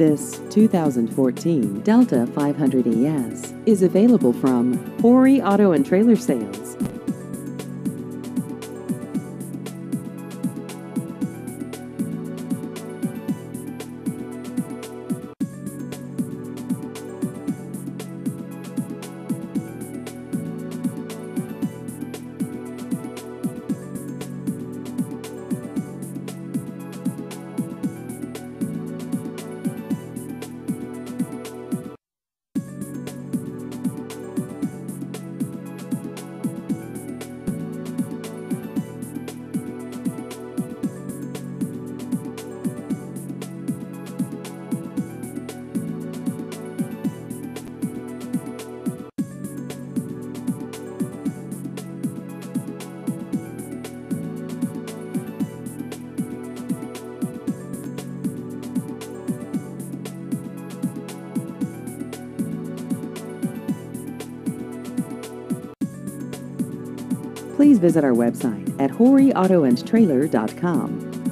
This 2014 Delta 500 ES is available from Horry Auto and Trailer Sales. Please visit our website at horryautoandtrailer.com.